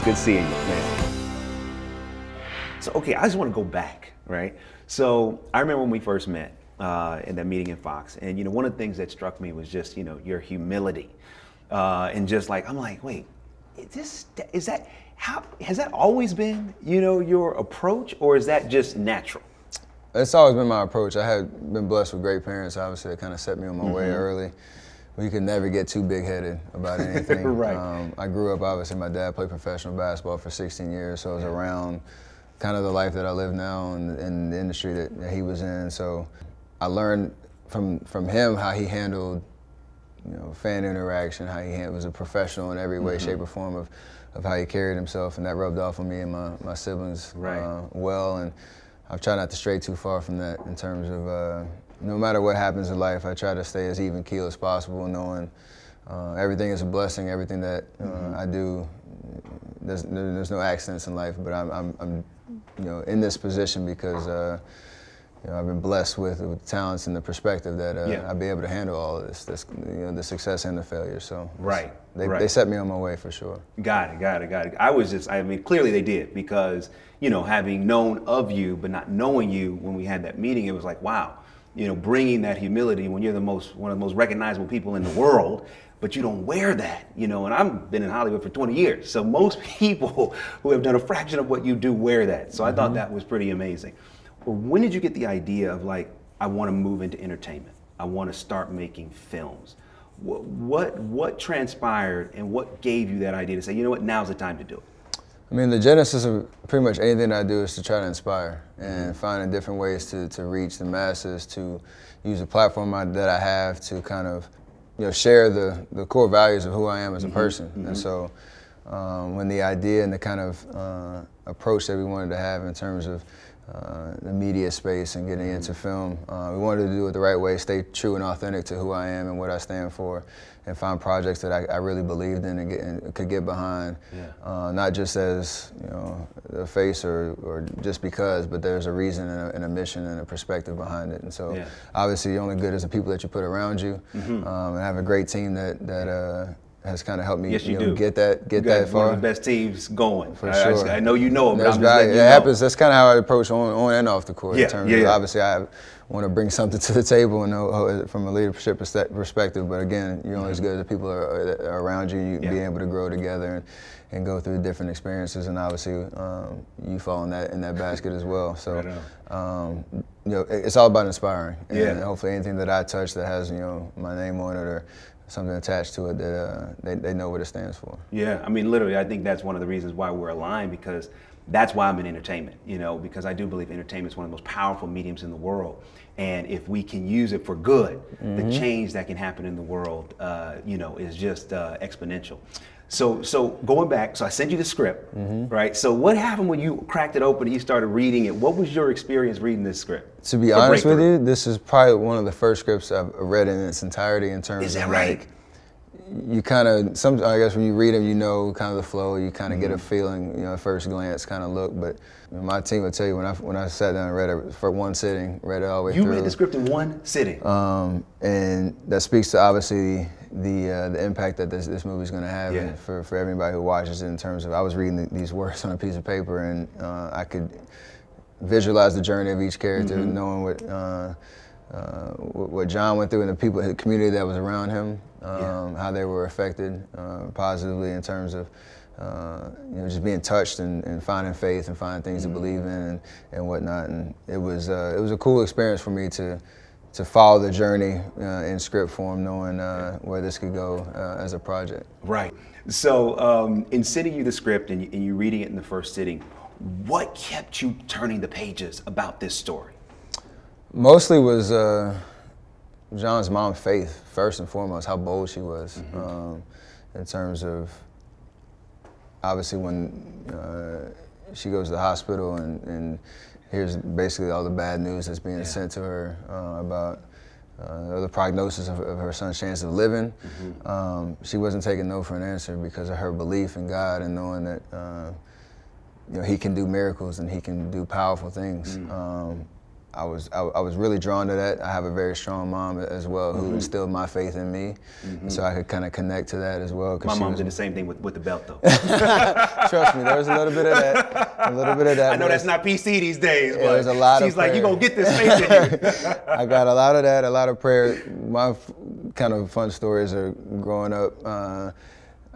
It's good seeing you, man. So, okay, I just want to go back, right? So, I remember when we first met uh, in that meeting in Fox, and you know, one of the things that struck me was just you know your humility, uh, and just like I'm like, wait, is this is that how has that always been you know your approach, or is that just natural? It's always been my approach. I had been blessed with great parents. Obviously, that kind of set me on my mm-hmm. way early. We could never get too big-headed about anything. right. Um, I grew up. Obviously, my dad played professional basketball for 16 years, so I was around kind of the life that I live now and, and the industry that, that, he was in. So I learned from from him how he handled, you know, fan interaction, how he was a professional in every way, mm-hmm. shape, or form of, of how he carried himself, and that rubbed off on me and my, my siblings right. uh, well. And I've tried not to stray too far from that in terms of uh, no matter what happens in life, I try to stay as even keel as possible, knowing uh, everything is a blessing. Everything that uh, mm-hmm. I do, there's, there's no accidents in life, but I'm, I'm, I'm you know, in this position because uh, you know, I've been blessed with, with talents and the perspective that uh, yeah. I'll be able to handle all of this, this, you know, the success and the failure. So right, they, right. they set me on my way for sure. Got it, got it, got it. I was just, I mean, clearly they did because you know, having known of you but not knowing you when we had that meeting, it was like, wow, you know, bringing that humility when you're the most one of the most recognizable people in the world but you don't wear that, you know. And I've been in Hollywood for 20 years, so most people who have done a fraction of what you do wear that. So mm-hmm. I thought mm-hmm. that was pretty amazing. Well, when did you get the idea of like, I want to move into entertainment? I want to start making films. What, what what transpired and what gave you that idea to say, you know what, now's the time to do it? I mean, the genesis of pretty much anything I do is to try to inspire and mm-hmm. finding different ways to, to reach the masses, to use the platform I, that I have to kind of you know, share the, the core values of who I am as a mm-hmm, person. Mm-hmm. And so um, when the idea and the kind of uh, approach that we wanted to have in terms of uh, the media space and getting into mm-hmm. film, uh, we wanted to do it the right way, stay true and authentic to who I am and what I stand for, and find projects that I, I really believed in and, get, and, could get behind. Yeah. Uh, not just as you know a face or, or just because, but there's a reason and a, and a mission and a perspective behind it. And so, yeah. obviously, you're only good as the people that you put around you. Mm-hmm. Um, and I have a great team that that. Uh, has kind of helped me yes, you, you know, get that get that far. One of the best teams going. For I, sure. I, I, know you know, That's I'm right. It know. happens. That's kind of how I approach on, on and off the court. Yeah, in terms yeah, of yeah. obviously I want to bring something to the table and know from a leadership perspective. But again, you're only mm-hmm. as good as the people are, are around you. You yeah. be able to grow together and, and go through different experiences. And obviously, um, you fall in that in that basket as well. So, right um, you know, it's all about inspiring. And yeah. hopefully, anything that I touch that has you know my name on it or something attached to it that uh, they, they know what it stands for. Yeah, I mean, literally, I think that's one of the reasons why we're aligned because that's why I'm in entertainment, you know, because I do believe entertainment is one of the most powerful mediums in the world. And if we can use it for good, mm-hmm. the change that can happen in the world, uh, you know, is just uh, exponential. So, so going back, so I sent you the script, mm-hmm. right? So, what happened when you cracked it open and you started reading it? What was your experience reading this script? To be honest with you, this is probably one of the first scripts I've read in its entirety in terms is that of right? like you kind of some I guess when you read them you know kind of the flow you kind of mm-hmm. get a mm-hmm. feeling you know at first glance kind of look but my team will tell you when I when I sat down and read it for one sitting read it all the way you through read the script in one sitting um, and that speaks to obviously the uh, the impact that this this movie is going to have yeah. for for everybody who watches it in terms of I was reading the, these words on a piece of paper and uh, I could visualize the journey of each character mm-hmm. knowing what uh, uh, what John went through and the people, the community that was around him, um, yeah. how they were affected uh, positively in terms of uh, you know just being touched and, and, finding faith and finding things mm-hmm. to believe in and, and whatnot. And it was uh, it was a cool experience for me to to follow the journey uh, in script form, knowing uh, where this could go as a project. Right. So um, in sending you the script and you, and you reading it in the first sitting, what kept you turning the pages about this story? Mostly was uh, John's mom, Faith, first and foremost, how bold she was mm-hmm. um, in terms of obviously when uh, she goes to the hospital and, and, hears basically all the bad news that's being yeah. sent to her uh, about uh, the prognosis of, of, her son's chance of living. Mm-hmm. Um, she wasn't taking no for an answer because of her belief in God and knowing that uh, you know He can do miracles and He can do powerful things. Mm-hmm. Um, I was I, I, was really drawn to that. I have a very strong mom as well who mm-hmm. instilled my faith in me, mm-hmm. so I could kind of connect to that as well. My mom was, did the same thing with, with the belt though. Trust me, there was a little bit of that, a little bit of that. I know that's not PC these days, but there's a lot she's like, you gonna get this faith in you. I got a lot of that, a lot of prayer. My f- kind of fun stories are growing up. Uh,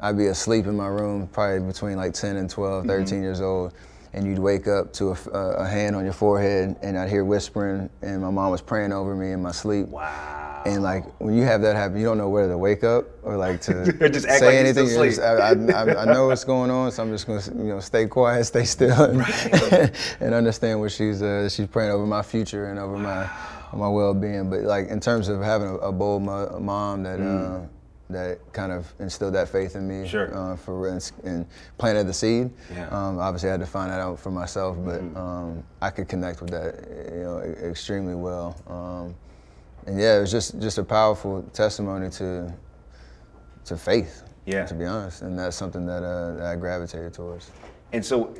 I'd be asleep in my room, probably between like 10 and 12, 13 mm-hmm. years old and you'd wake up to a, a, hand on your forehead, and I'd hear whispering, and my mom was praying over me in my sleep. Wow. And like when you have that happen, you don't know whether to wake up or like to just say like anything. Just, I, I, I, know what's going on, so I'm just gonna you know stay quiet, stay still, and, right. and understand what she's uh, she's praying over my future and over wow. my my well-being. But like in terms of having a, a bold mom that. Mm. Uh, that kind of instilled that faith in me sure. uh, for and, and, planted the seed. Yeah. Um, obviously, I had to find that out for myself, but mm-hmm. um, I could connect with that, you know, extremely well. Um, and yeah, it was just just a powerful testimony to to faith. Yeah. To be honest, and that's something that, uh, that I gravitated towards. And so,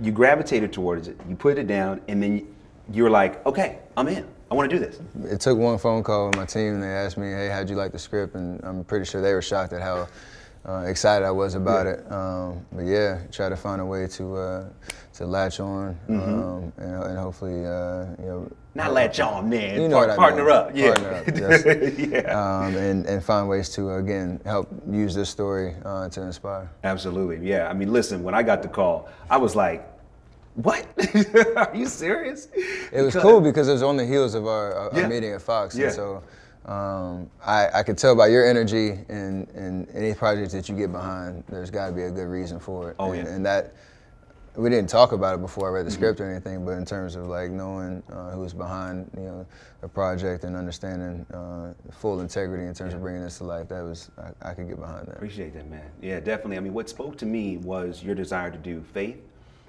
you gravitated towards it. You put it down, and then you were like, "Okay, I'm in." I want to do this. It took one phone call with my team, and they asked me, "Hey, how'd you like the script?" And I'm pretty sure they were shocked at how uh, excited I was about yeah. it. Um, but yeah, try to find a way to uh, to latch on, mm-hmm. um, and, and, hopefully, uh, you know. Not latch on, man. You know Part, partner mean. up, yeah. Partner up, yes. yeah. Um, and, and find ways to again help use this story uh, to inspire. Absolutely, yeah. I mean, listen, when I got the call, I was like, what? Are you serious? It was cool because it was on the heels of our, our, yeah. our meeting at Fox. Yeah. And so um, I, I could tell by your energy and, and any project that you get behind, there's got to be a good reason for it. Oh, and, yeah. and that, we didn't talk about it before I read the mm-hmm. script or anything, but in terms of like knowing uh, who's behind, you know, the project and understanding uh, full integrity in terms yeah. of bringing this to life, that was I, I, could get behind that. Appreciate that, man. Yeah, definitely. I mean, what spoke to me was your desire to do faith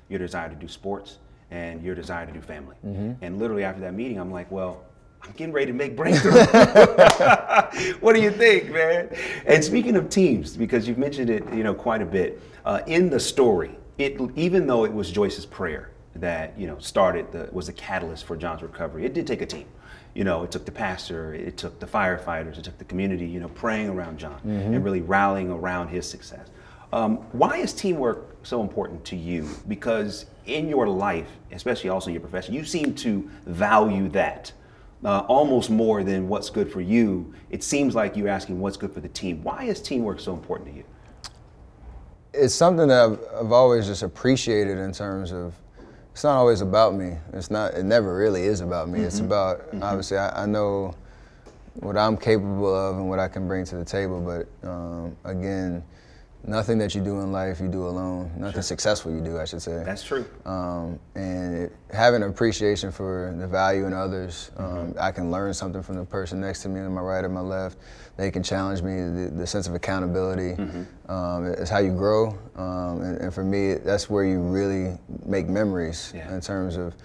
your desire to do sports, and your desire to do family. Mm-hmm. And literally after that meeting, I'm like, well, I'm getting ready to make breakthrough. what do you think, man? And speaking of teams, because you've mentioned it, you know, quite a bit uh, in the story, it even though it was Joyce's prayer that you know started the was the catalyst for John's recovery, it did take a team. You know, it took the pastor, it took the firefighters, it took the community, you know, praying around John mm-hmm. and really rallying around his success. Um, why is teamwork so important to you? Because in your life, especially also your profession, you seem to value that uh, almost more than what's good for you. It seems like you're asking what's good for the team. Why is teamwork so important to you? It's something that I've, I've always just appreciated in terms of it's not always about me. It's not. It never really is about me. Mm-hmm. It's about mm-hmm. obviously I, I, know what I'm capable of and what I can bring to the table. But um, again, nothing that you do in life you do alone. Nothing sure. successful you do, I should say. That's true. Um, and it, having an appreciation for the value in others, um, mm-hmm. I can learn something from the person next to me, on my right or my left. They can challenge me. The, the sense of accountability mm-hmm. um, is how you grow. Um, and, and, for me, that's where you really make memories yeah. in terms of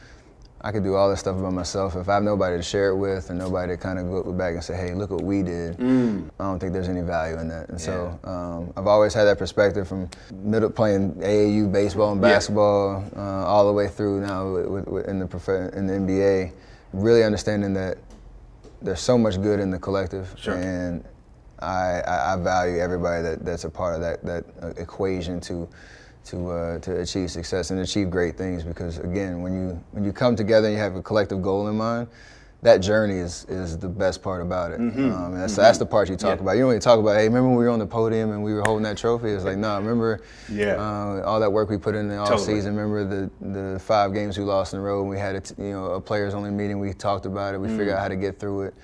I could do all this stuff by myself. If I have nobody to share it with and nobody to kind of go back and say, hey, look what we did, mm. I don't think there's any value in that. And yeah. so um, I've always had that perspective from middle playing AAU baseball and basketball yeah. uh, all the way through now with, with, in, the prof- in the NBA, really understanding that there's so much good in the collective. Sure. And I, I, I value everybody that, that's a part of that, that uh, equation to to uh, to achieve success and achieve great things. Because again, when you when you come together and you have a collective goal in mind, that journey is is the best part about it. Mm-hmm. Um, that's mm-hmm. that's the part you talk yeah. about. You don't really talk about, hey, remember when we were on the podium and we were holding that trophy? It's like, no, nah, remember yeah. uh, all that work we put in the off totally. season. Remember the the five games we lost in a row and we had a t- you know a players only meeting. We talked about it. We mm-hmm. figured out how to get through it.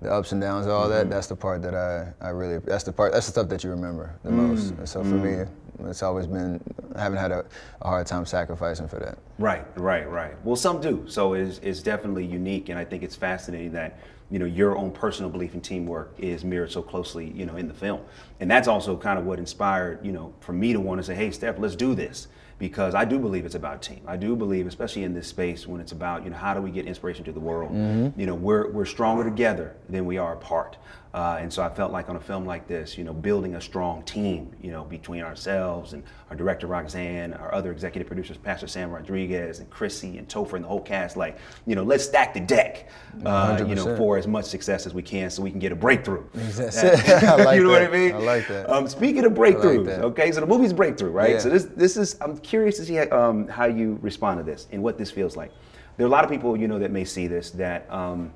The ups and downs, all that. Mm-hmm. That's the part that I, I really. That's the part. That's the stuff that you remember the Mm. most. And so for me, it's always been I haven't had a, a, hard time sacrificing for that. Right, right, right. Well, some do. So it's, it's definitely unique, and I think it's fascinating that you know your own personal belief in teamwork is mirrored so closely, you know, in the film, and that's also kind of what inspired you know for me to want to say, hey, Steph, let's do this because I do believe it's about team. I do believe, especially in this space, when it's about you know how do we get inspiration to the world. Mm-hmm. You know, we're we're stronger together than we are apart. Uh, and so I felt like on a film like this, you know, building a strong team, you know, between ourselves and our director Roxann, our other executive producers, Pastor Sam Rodriguez and Chrissy and Topher and the whole cast, like, you know, let's stack the deck, uh, you know, for as much success as we can, so we can get a breakthrough. That's it. I like you know that. what I mean? I like that. Um, speaking of breakthroughs, that. okay, so the movie's breakthrough, right? Yeah. So this this is I'm curious to see how, um, how you respond to this and what this feels like. There are a lot of people, you know, that may see this that um,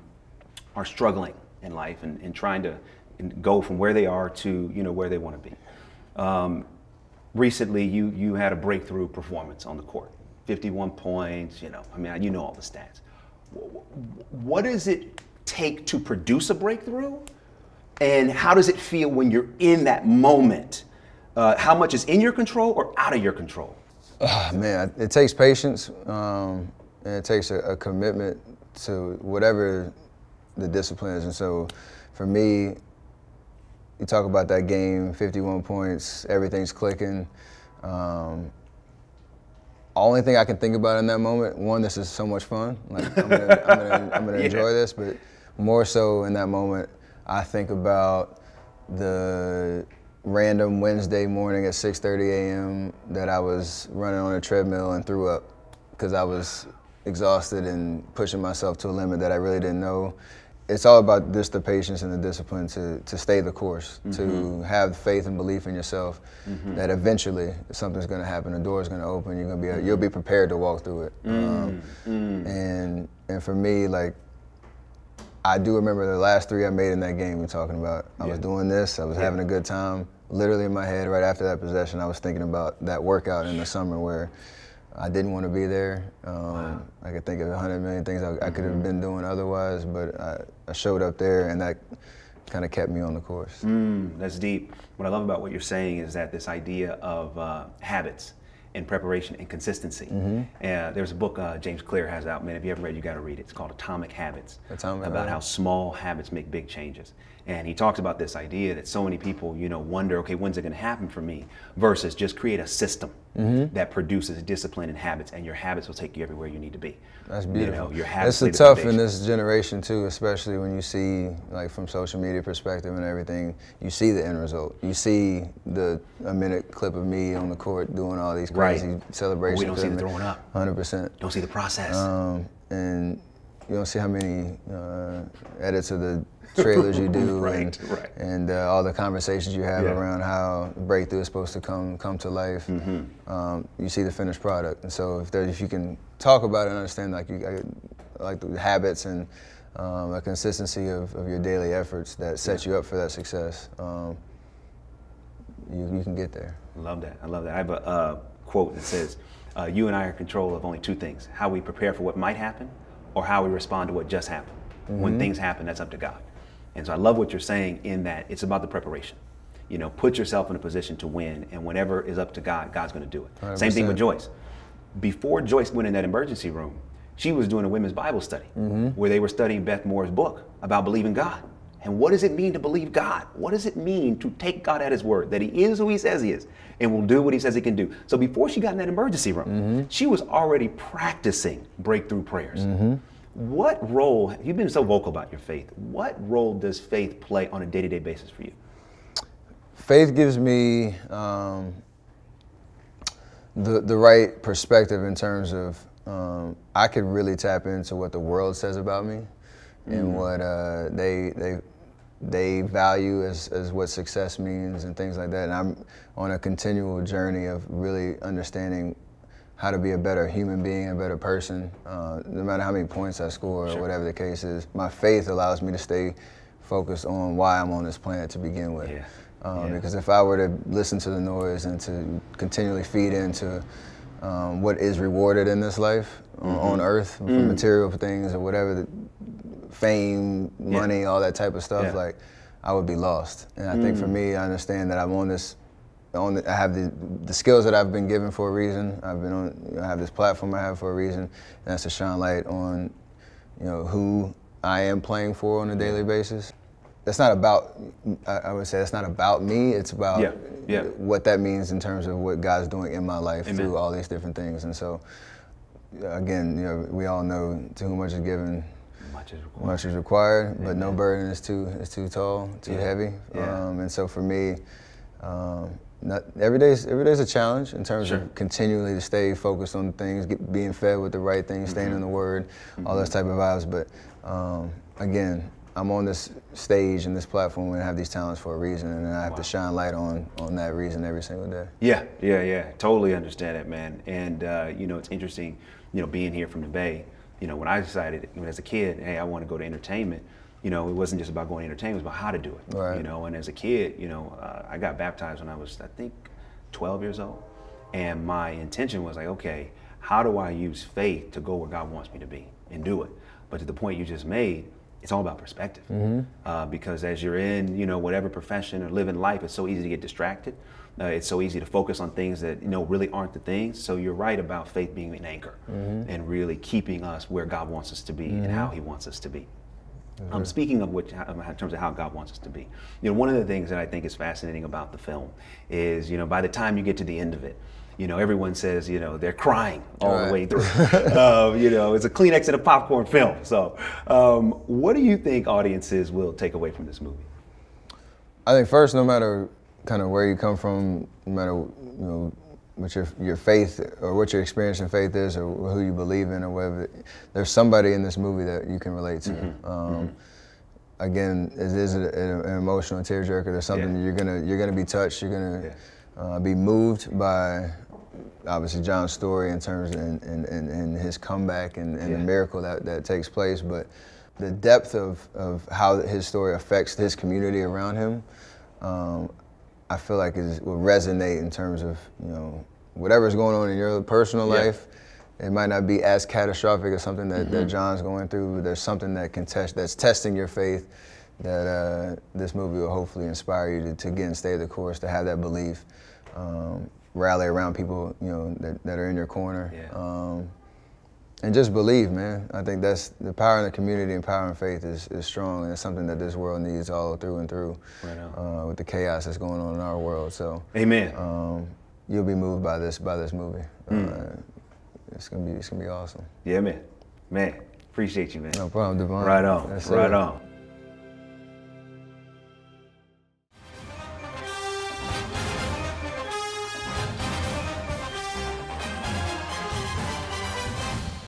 are struggling in life and, and trying to go from where they are to you know where they want to be. Um, recently, you you had a breakthrough performance on the court, 51 points. You know, I mean, you know all the stats. What does it take to produce a breakthrough, and how does it feel when you're in that moment? Uh, how much is in your control or out of your control? Ah, man, it takes patience um, and it takes a, a commitment to whatever the disciplines. And so for me, you talk about that game, 51 points, everything's clicking. Um, only thing I can think about in that moment, one, this is so much fun. Like I'm gonna, I'm gonna, I'm gonna Yeah. enjoy this, but more so in that moment, I think about the random Wednesday morning at 6:30 a.m. that I was running on a treadmill and threw up because I was exhausted and pushing myself to a limit that I really didn't know. It's all about just the patience and the discipline to, to stay the course, to mm-hmm. have faith and belief in yourself mm-hmm. that eventually something's going to happen, a door's going to open, you're going to be mm-hmm. you'll be prepared to walk through it. Um, and and for me, like I do remember the last three I made in that game. We're talking about. I was doing this. I was having a good time. Literally in my head, right after that possession, I was thinking about that workout in the summer where I didn't want to be there. Um, I could think of a hundred million things I, I could have been doing otherwise, but I, I showed up there, and that kind of kept me on the course. Mm, that's deep. What I love about what you're saying is that this idea of uh, habits and preparation and consistency. Mm-hmm. Uh, there's a book uh, James Clear has out, man. If you haven't read, it, you got to read it. It's called Atomic Habits. Atomic, about how small habits make big changes. And he talks about this idea that so many people, you know, wonder, okay, when's it going to happen for me? Versus just create a system Mm-hmm. that produces discipline and habits, and your habits will take you everywhere you need to be. That's You beautiful. know, your habits it's tough in this generation too, especially when you see like from social media perspective and everything. You see the end result. You see the a minute clip of me on the court doing all these Right. crazy celebrations. We don't see the throwing up. Hundred percent. Don't see the process. Um, and you don't see how many uh, edits of the trailers you do, Right, and, right. and uh, all the conversations you have Yeah. around how breakthrough is supposed to come come to life. Mm-hmm. Um, you see the finished product, and so if there, if you can talk about it and understand like you like the habits and um, a consistency of, of your daily efforts that set you up for that success, um, you, you can get there. Love that. I love that. I have a uh, quote that says, uh, "You and I are in control of only two things: how we prepare for what might happen, or how we respond to what just happened. When things happen, that's up to God." And so I love what you're saying in that it's about the preparation. You know, put yourself in a position to win, and whatever is up to God, God's going to do it. Same thing with Joyce. Before Joyce went in that emergency room, she was doing a women's Bible study mm-hmm. where they were studying Beth Moore's book about believing God. And what does it mean to believe God? What does it mean to take God at His word, that He is who He says He is and will do what He says He can do? So before she got in that emergency room, mm-hmm. she was already practicing breakthrough prayers. Mm-hmm. What role, you've been so vocal about your faith, what role does faith play on a day to day basis for you? faith gives me um, the the right perspective in terms of um, I could really tap into what the world says about me and what uh, they they they value as, as what success means and things like that. And I'm on a continual journey of really understanding how to be a better human being, a better person, uh, no matter how many points I score or whatever the case is. My faith allows me to stay focused on why I'm on this planet to begin with. Yeah. Um, Yeah. Because if I were to listen to the noise and to continually feed into um, what is rewarded in this life on, Mm-hmm. on earth for Mm. material things or whatever, the fame, Yeah. money, all that type of stuff, Yeah. like I would be lost. And I think for Mm. me, I understand that I'm on this. On the, I have the, the skills that I've been given for a reason. I've been on. You know, I have this platform I have for a reason, and that's to shine light on, you know, who I am playing for on a daily basis that's not about. I, I would say that's not about me. It's about Yeah, yeah. what that means in terms of what God's doing in my life Amen. through all these different things. And so, again, you know, we all know to whom much is given, Much is required. much is required, but no burden is too is too tall, too Yeah. heavy. Yeah. Um, and so for me, um, not, every day's every day's a challenge in terms Sure. of continually to stay focused on things, get, being fed with the right things, staying Mm-hmm. in the Word, all those type of vibes. But um, again, I'm on this stage and this platform and I have these talents for a reason, and I have Wow. to shine light on on that reason every single day. Yeah, yeah, yeah. Totally understand it, man. And uh, you know, it's interesting, you know, being here from the Bay. You know, when I decided, know, as a kid, hey, I want to go to entertainment. You know, it wasn't just about going to entertainment; it was about how to do it. Right. You know, and as a kid, you know, uh, I got baptized when I was, I think, 12 years old, and my intention was like, okay, how do I use faith to go where God wants me to be and do it? But to the point you just made, it's all about perspective. Uh, because as you're in, you know, whatever profession or living life, it's so easy to get distracted. Uh, it's so easy to focus on things that you know really aren't the things. So you're right about faith being an anchor and really keeping us where God wants us to be and how He wants us to be. Um, speaking of which, in terms of how God wants us to be, you know, one of the things that I think is fascinating about the film is, you know, by the time you get to the end of it, you know, everyone says, you know, they're crying all the way through. um, you know, it's a Kleenex and a popcorn film. So, um, what do you think audiences will take away from this movie? I think first, no matter kind of where you come from, no matter you know what your your faith or what your experience in faith is, or who you believe in, or whatever, there's somebody in this movie that you can relate to. Um, Again, it is a, an emotional tearjerker. There's something Yeah. you're gonna you're gonna be touched. You're gonna Yeah. uh, be moved by obviously John's story in terms and, and, and, his comeback and, and Yeah. the miracle that, that takes place, but the depth of, of how his story affects his community around him, um, I feel like is will resonate in terms of you know whatever's going on in your personal Yeah. life. It might not be as catastrophic as something that, Mm-hmm. that John's going through. But there's something that can test that's testing your faith. That uh, this movie will hopefully inspire you to, to again stay the course, to have that belief, um, rally around people you know that, that are in your corner. Yeah. Um, and just believe, man. I think that's the power in the community and power in faith is, is strong, and it's something that this world needs all through and through. Right. Uh, with the chaos that's going on in our world, so Amen. um, you'll be moved by this by this movie. Hmm. Uh, it's gonna be it's gonna be awesome. yeah, man. Man, appreciate you, man. No problem, Devon. Right on. Yes, right sir. on.